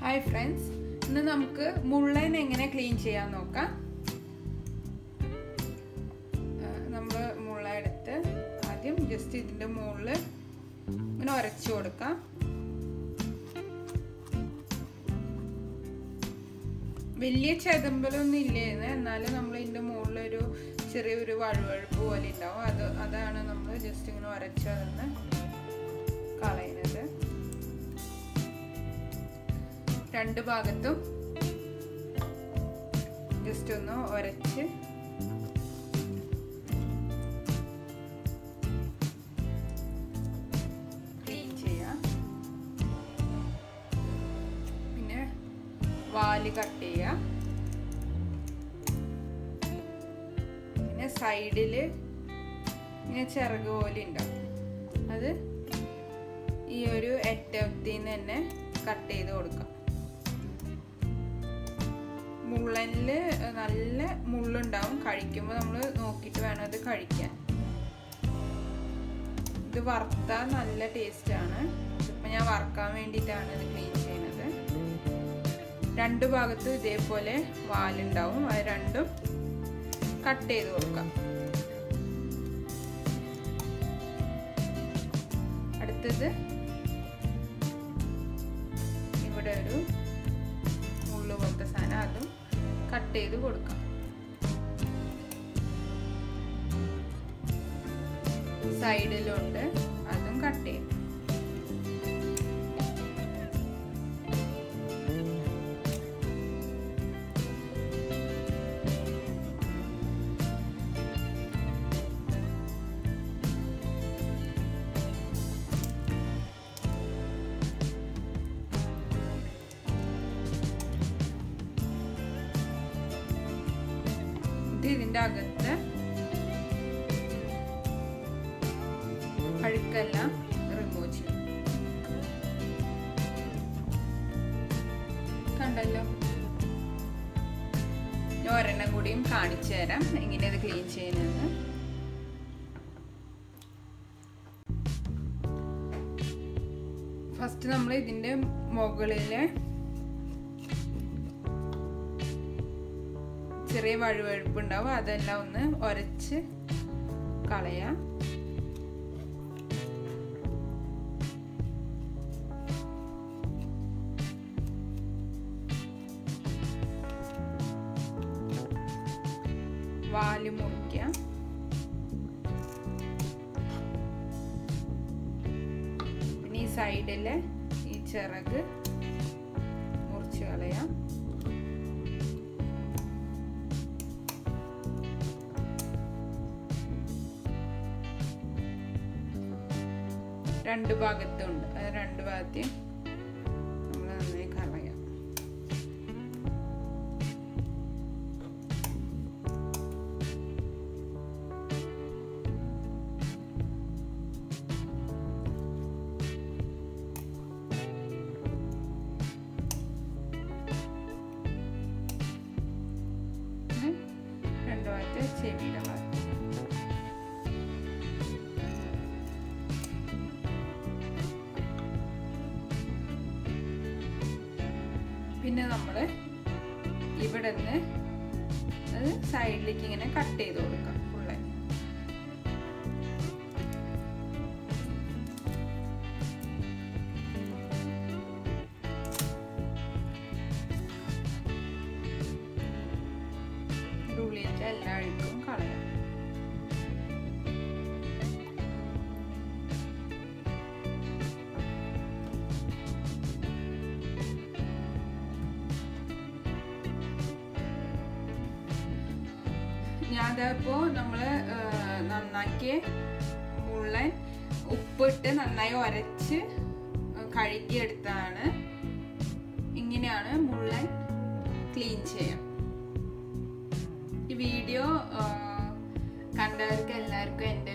Hi friends ഇന്ന് നമുക്ക് മുള്ളൻ എങ്ങനെ ക്ലീൻ ചെയ്യാൻ നോക്കാം. നമ്മൾ മുള്ള എടുത്ത് ആദ്യം ജസ്റ്റ് ഇതിന്റെ മുകളിൽ ഇങ്ങനെ ഉരച്ചു കൊടുക്കാം. വലിയ ചെതമ്പലൊന്നും ഇല്ലായിരുന്നു എന്നാലും നമ്മൾ ഇതിന്റെ മുകളിലൊരു ചെറിയൊരു വഴുവഴുപ്പ് പോലെ ഉണ്ടാവും. അത് അതാണ് നമ്മൾ ജസ്റ്റ് ഇങ്ങനെ ഉരച്ചു തന്നെ രണ്ട് ഭാഗത്തും ജസ്റ്റ് ഒന്ന് ഒരച്ച്. ക്ലീൻ ചെയ്യാം. പിന്നെ വാൽ കട്ട് ചെയ്യാം. പിന്നെ സൈഡിൽ ഇങ്ങനെ ചിറക് പോലെ ഉണ്ടാവും. അത് ഈ ഒരു അറ്റത്തിൽ തന്നെ കട്ട് ചെയ്ത് കൊടുക്കാം. മുള്ളനിൽ നല്ല മുള്ളുണ്ടാവും. കഴിക്കുമ്പോൾ നമ്മൾ നോക്കിയിട്ട് വേണം അത് കഴിക്കാൻ. ഇത് വറുത്താൽ നല്ല ടേസ്റ്റാണ്. ഇപ്പം ഞാൻ വറുക്കാൻ വേണ്ടിയിട്ടാണ് ഇത് ക്ലീൻ ചെയ്യുന്നത് രണ്ട് ഭാഗത്തും ഇതേപോലെ വാലുണ്ടാവും. അത് രണ്ടും കട്ട് ചെയ്ത് കൊടുക്കാം. അടുത്തത് ഇവിടെ ഒരു കട്ട് ചെയ്ത് കൊടുക്കാം. സൈഡിലുണ്ട് അതും കട്ട് ചെയ്യും ഇത് ഇതിന്റെ അകത്ത് അഴുക്കെല്ലാം റിമൂവ് ചെയ്യും. കണ്ടല്ലോ? ഒരെണ്ണം കൂടിയും കാണിച്ചു തരാം. എങ്ങനെ ഇത് ക്ലീൻ ചെയ്യുന്നത് ഫസ്റ്റ് നമ്മൾ ഇതിന്റെ മുകളിലെ ചെറിയ വഴുവഴുപ്പ് ഉണ്ടാവും അതെല്ലാം ഒന്ന് ഒരച്ച് കളയാം. വാൽ മുറിക്കാം. പിന്നെ ഈ സൈഡിലെ ഈ ചിറക് മുറിച്ച് കളയാം. രണ്ട് ഭാഗത്തും ഉണ്ട് അത് രണ്ട് ഭാഗത്തെയും നമ്മൾ രണ്ട് പിന്നെ നമ്മൾ ഇവിടെ നിന്ന് അത് സൈഡിലേക്ക് ഇങ്ങനെ കട്ട് ചെയ്ത് കൊടുക്കാം ഫുള്ള് ഉള്ളിലേക്ക് എല്ലാ അഴുക്കും കളയാം. ഞാനപ്പോ നമ്മൾ നന്നാക്കി മുള്ളൻ ഉപ്പിട്ട് നന്നായി ഉരച്ച് കഴുകിയെടുത്താണ്. ഇങ്ങനെയാണ് മുള്ളൻ ക്ലീൻ ചെയ്യാം. ഈ വീഡിയോ കണ്ടവർക്ക് എല്ലാവർക്കും എന്റെ